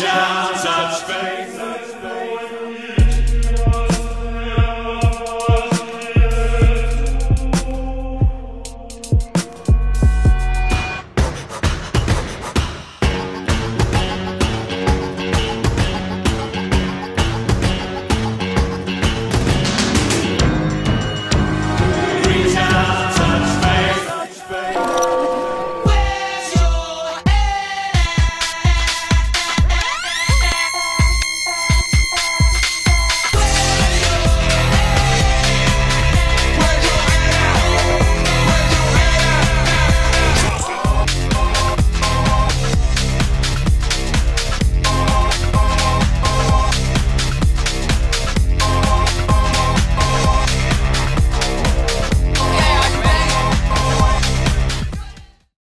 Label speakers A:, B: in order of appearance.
A: shall such faith.